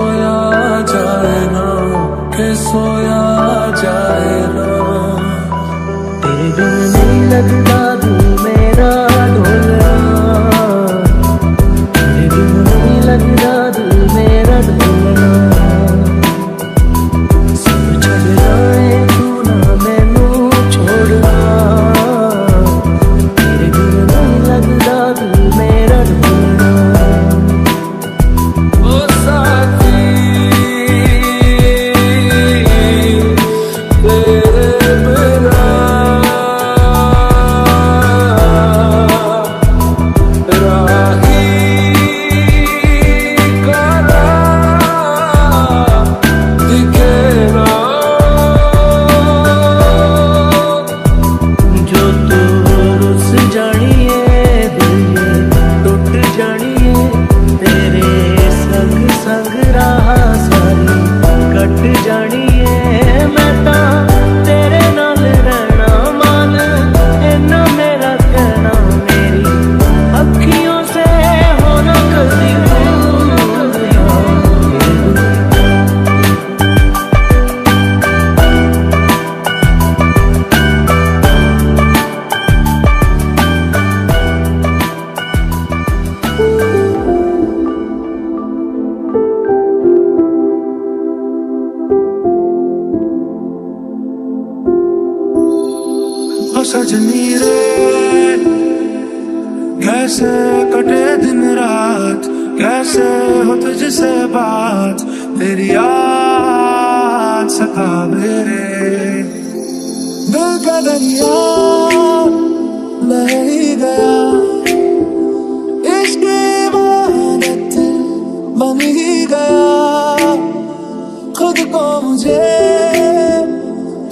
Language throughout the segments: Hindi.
सोया जाए सोया जाए ना। तेरे तू मेरा ढोलना तेरे बिन कैसे कटे दिन रात? कैसे हो तुझसे बात? तेरी याद सता मेरे। दिल का दरिया नहीं गया। इश्क इबादत बन ही गया। खुद को मुझे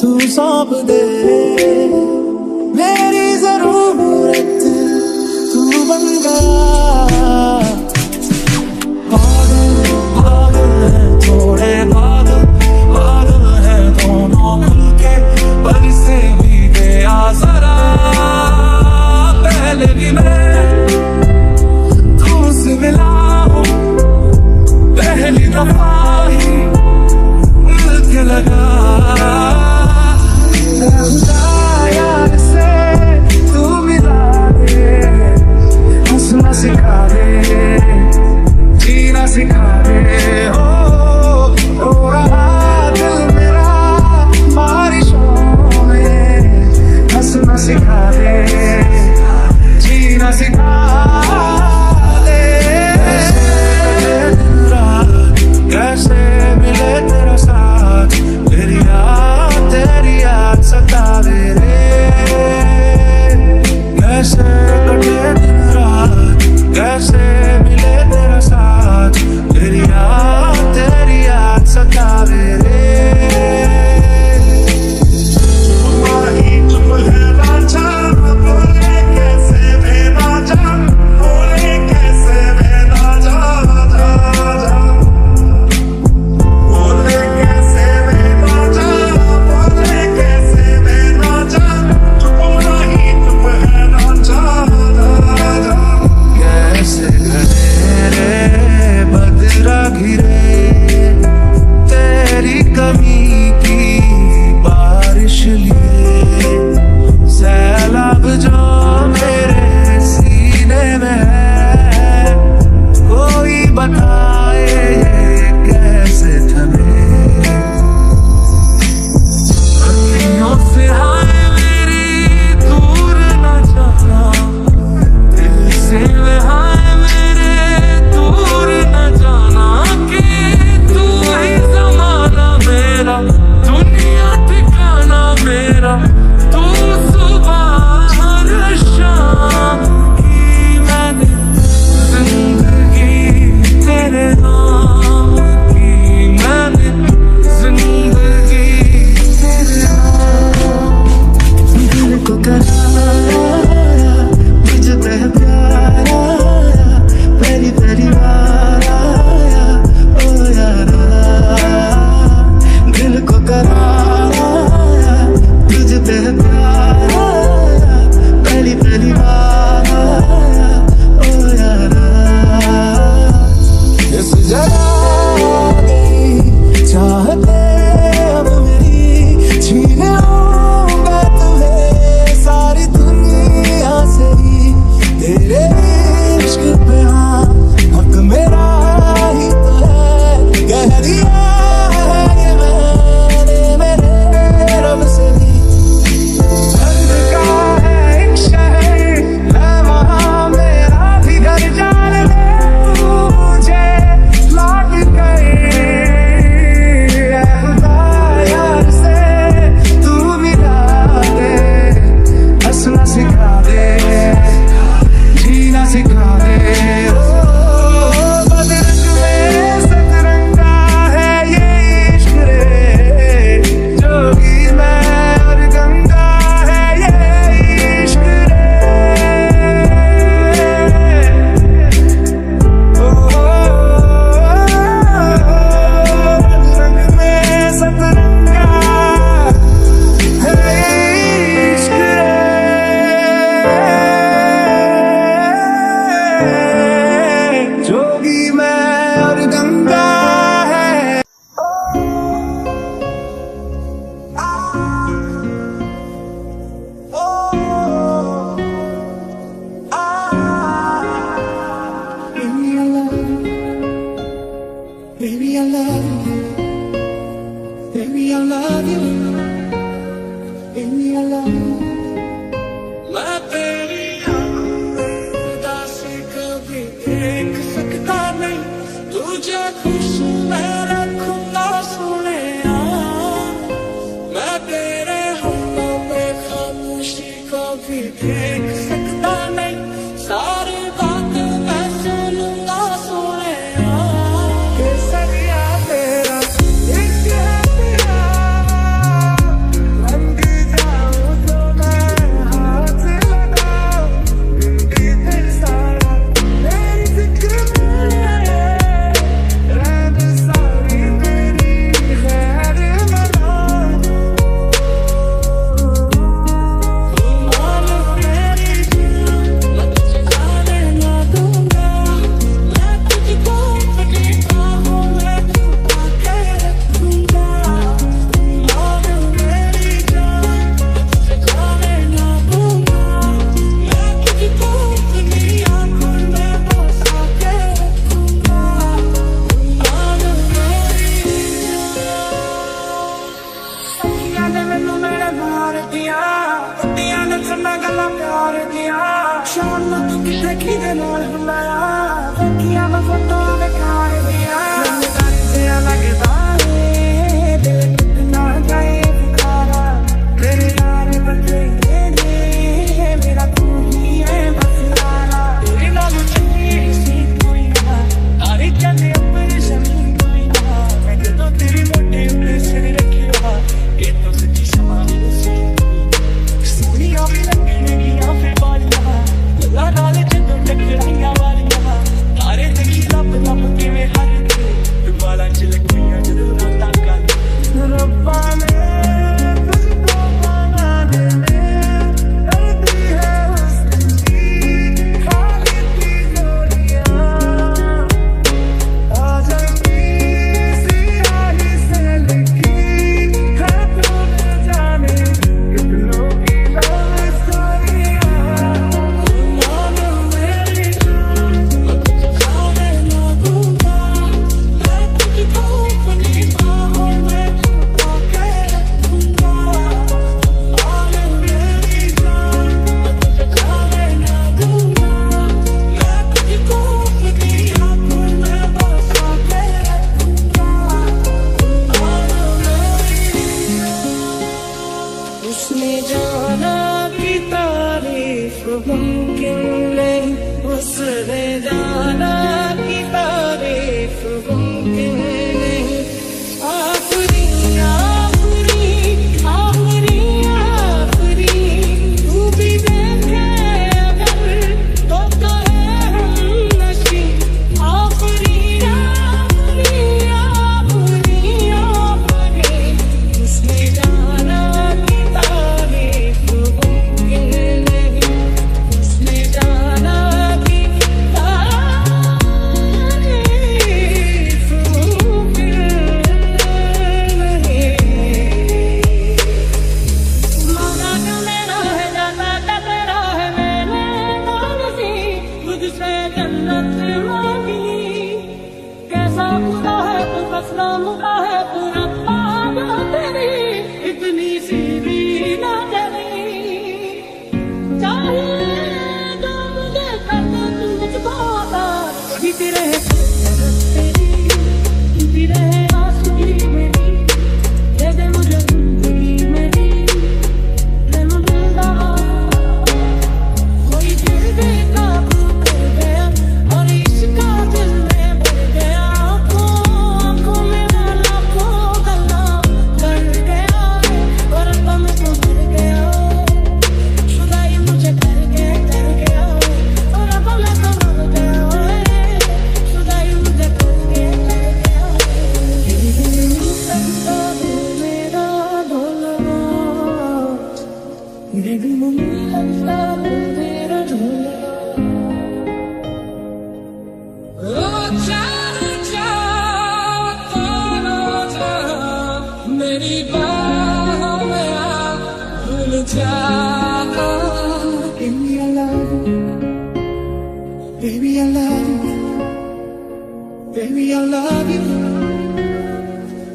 तू सौंप दे। पहले दफ़ा ही के लगा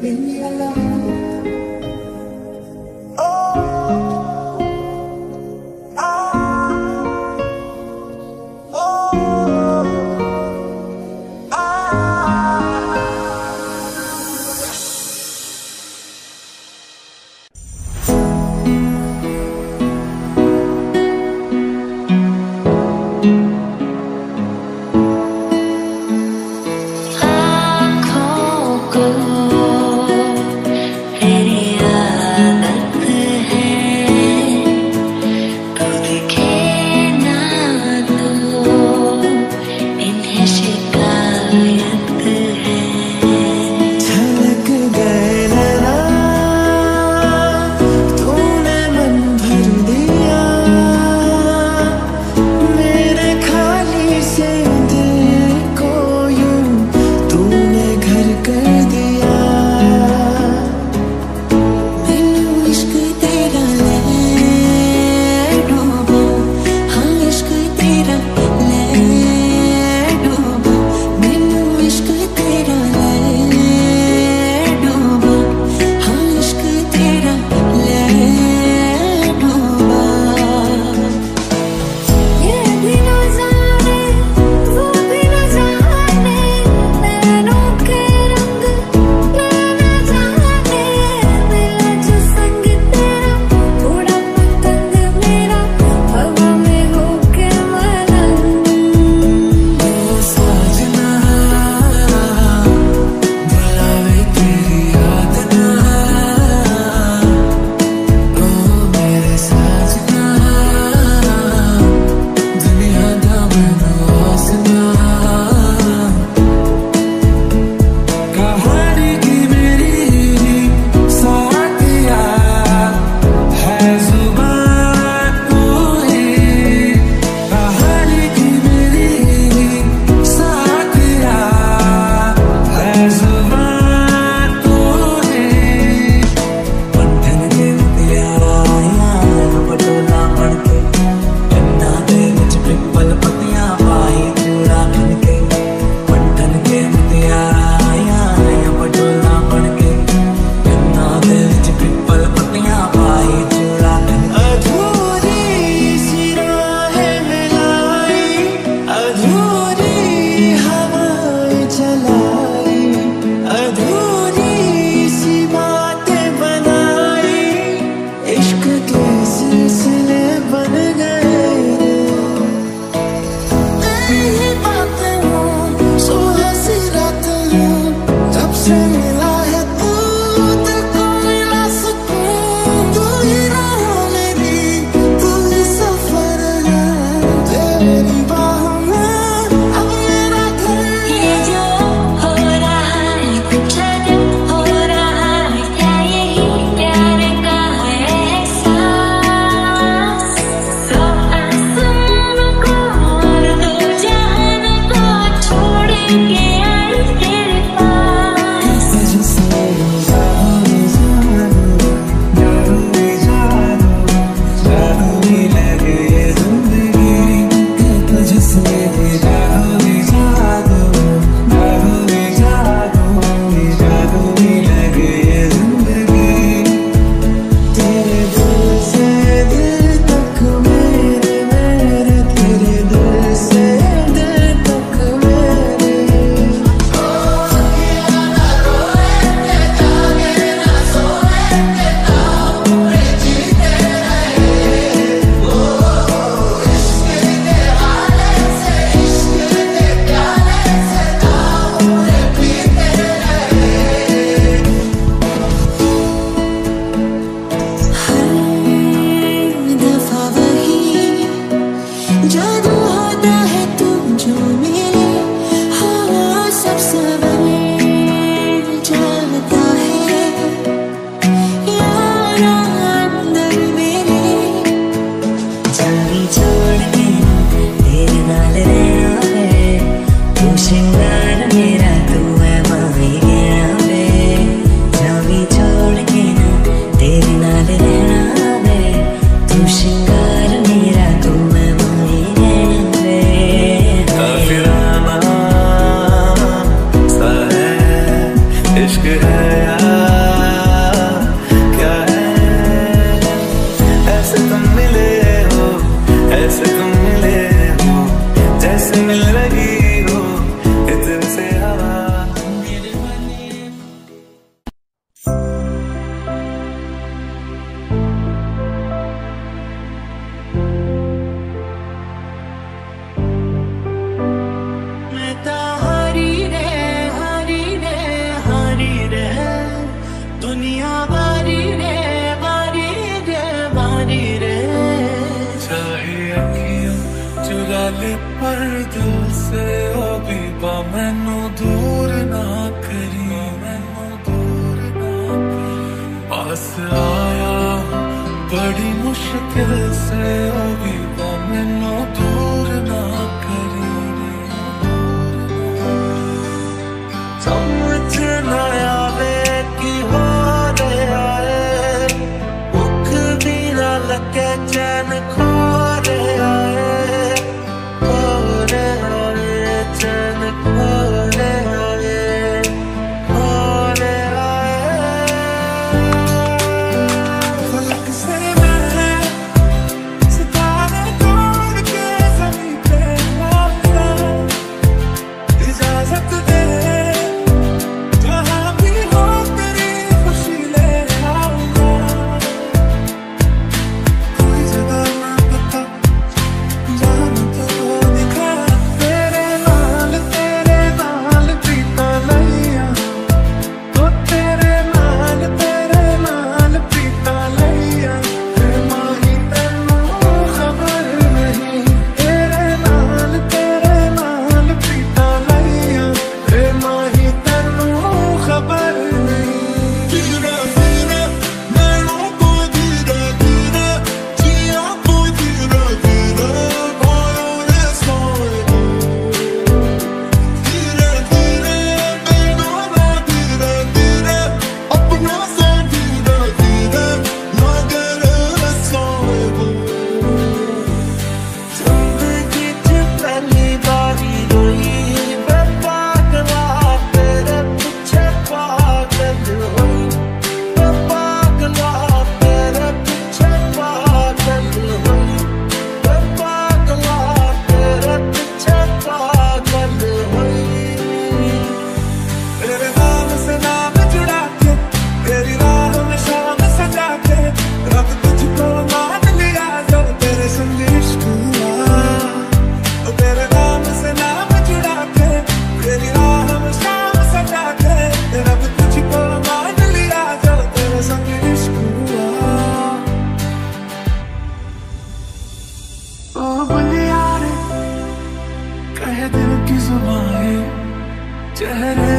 आँखों को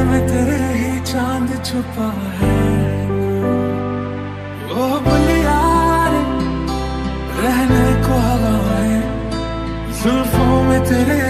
में तेरे ही चाँद छुपा है। ओ बुलियार रहने को हवाएँ जुल्फों में तेरे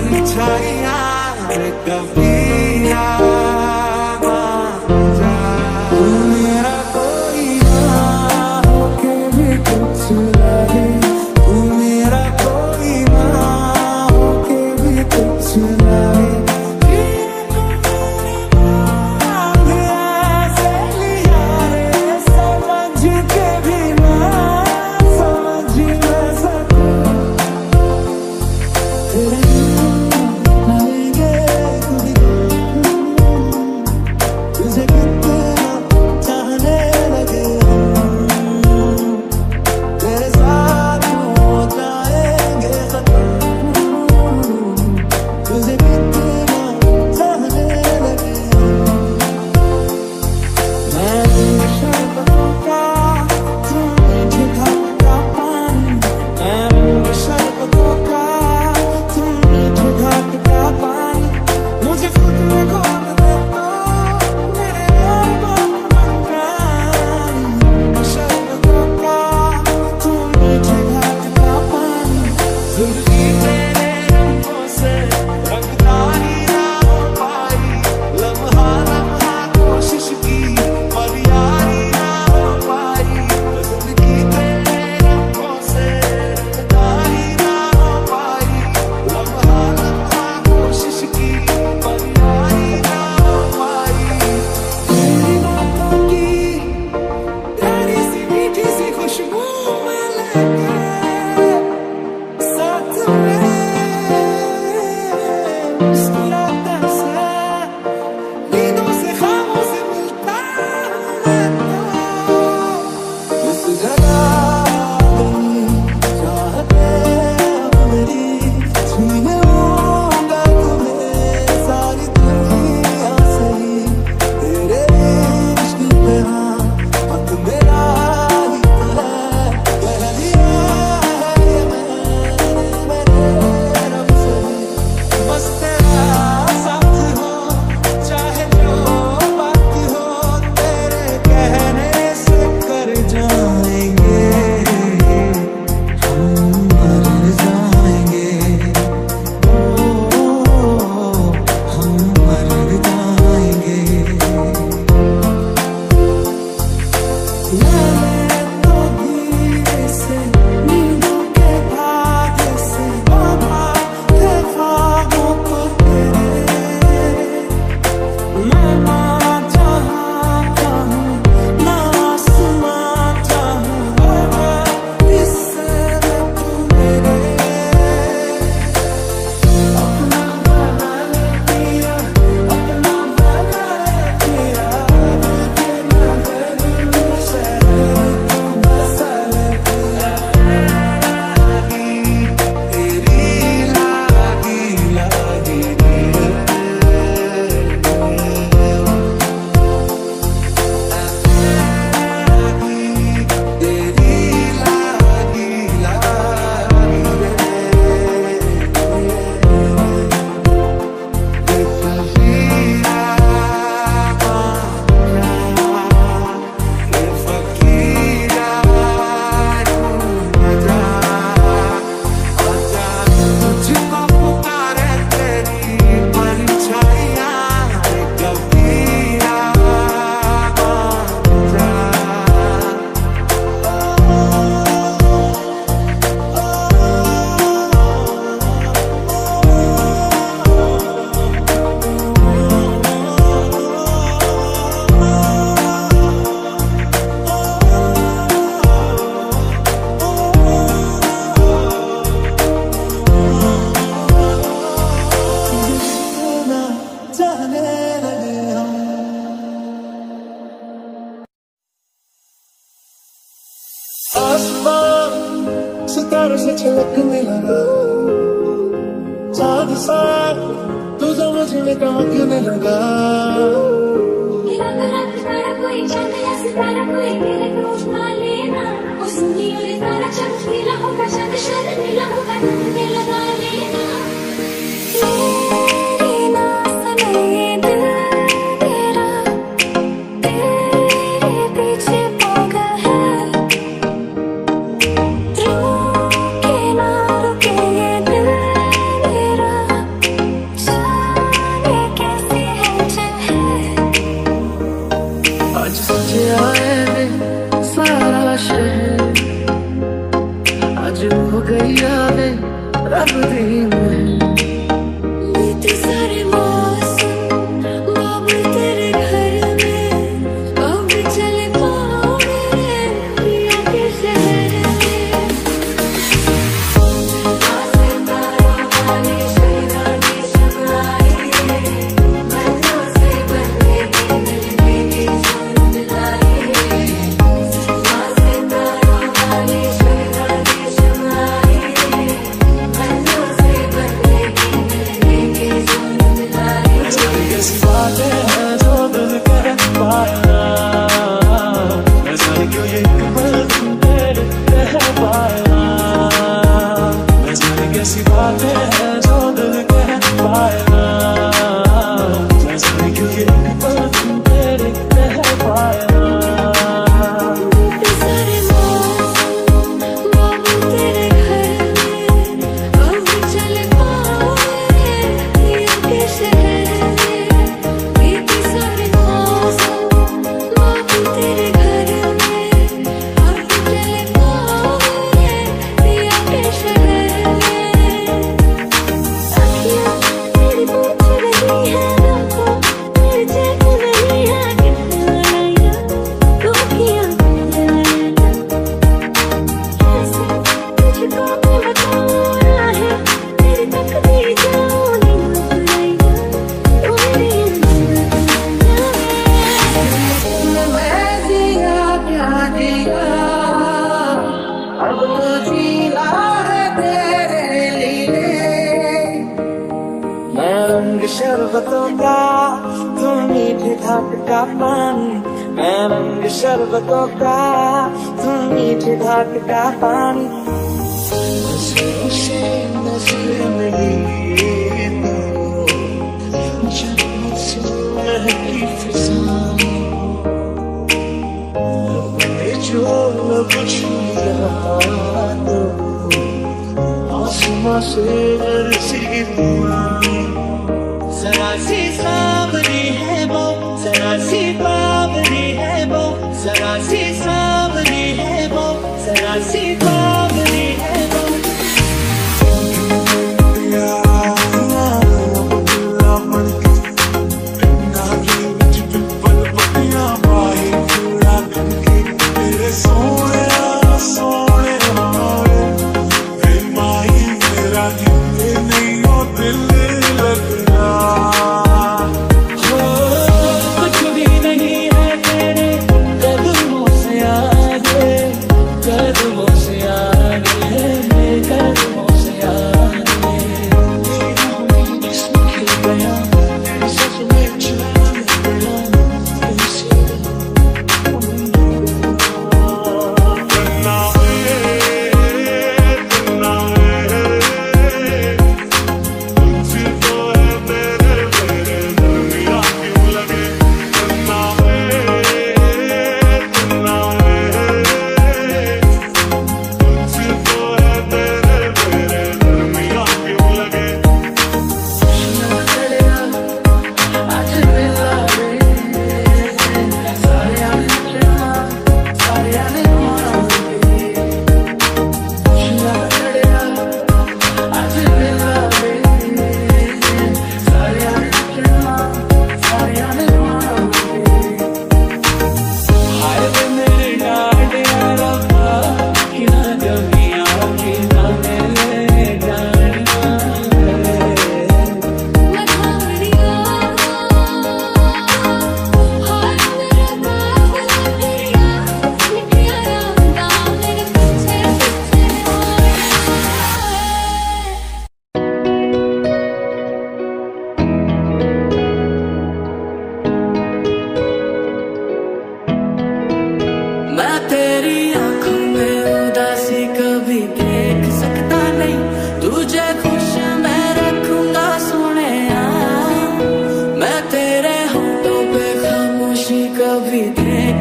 Victoria, Victoria.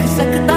kısa kıta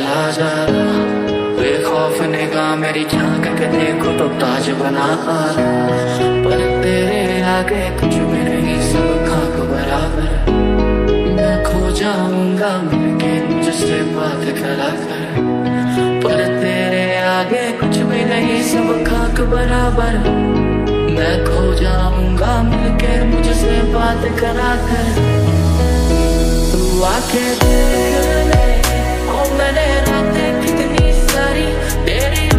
चला जा रहा बेखौफ निगाह मेरी झाँक के देखो तो ताज बना। आ पर तेरे आगे कुछ भी नहीं, सब खाक बराबर। मैं खो जाऊँगा, मिलके मुझसे बात करा कर। पर तेरे आगे कुछ भी नहीं, सब खाक बराबर। मैं खो जाऊँगा, मिलके मुझसे बात करा कर। तू आके दे मैंने रातें कितनी सारी तेरी